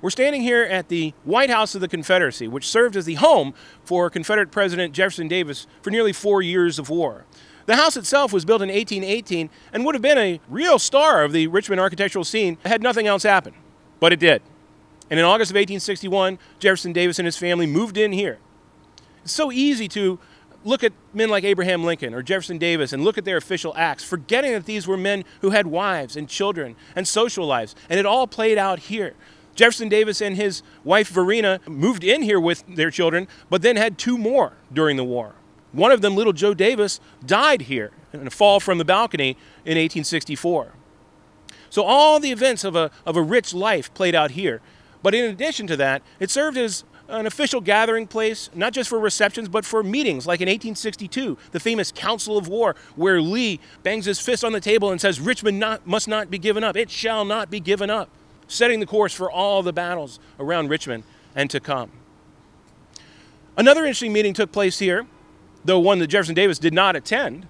We're standing here at the White House of the Confederacy, which served as the home for Confederate President Jefferson Davis for nearly four years of war. The house itself was built in 1818 and would have been a real star of the Richmond architectural scene had nothing else happened. But it did. And in August of 1861, Jefferson Davis and his family moved in here. It's so easy to look at men like Abraham Lincoln or Jefferson Davis and look at their official acts, forgetting that these were men who had wives and children and social lives, and it all played out here. Jefferson Davis and his wife Varina moved in here with their children, but then had two more during the war. One of them, little Joe Davis, died here in a fall from the balcony in 1864. So all the events of a, of a rich life played out here. But in addition to that, it served as an official gathering place, not just for receptions, but for meetings, like in 1862, the famous Council of War, where Lee bangs his fist on the table and says, Richmond not, must not be given up. It shall not be given up setting the course for all the battles around Richmond and to come. Another interesting meeting took place here, though one that Jefferson Davis did not attend,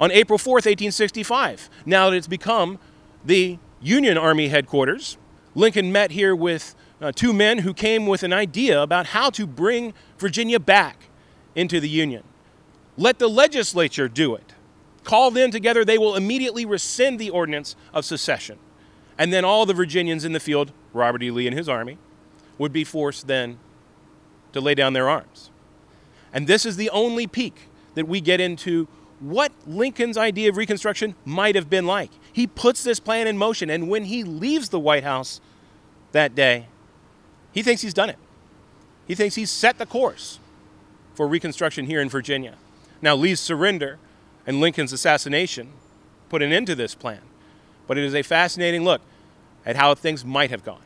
on April 4th, 1865. Now that it's become the Union Army headquarters, Lincoln met here with uh, two men who came with an idea about how to bring Virginia back into the Union. Let the legislature do it. Call them together, they will immediately rescind the ordinance of secession. And then all the Virginians in the field, Robert E. Lee and his army, would be forced then to lay down their arms. And this is the only peek that we get into what Lincoln's idea of Reconstruction might have been like. He puts this plan in motion, and when he leaves the White House that day, he thinks he's done it. He thinks he's set the course for Reconstruction here in Virginia. Now, Lee's surrender and Lincoln's assassination put an end to this plan. But it is a fascinating look at how things might have gone.